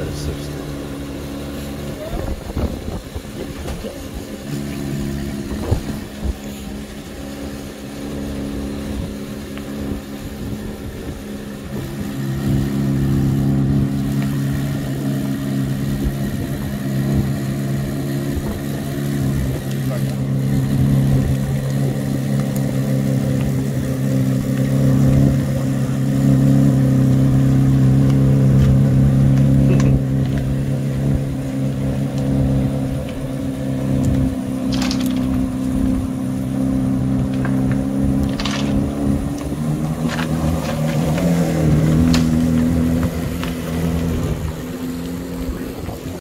that is substance.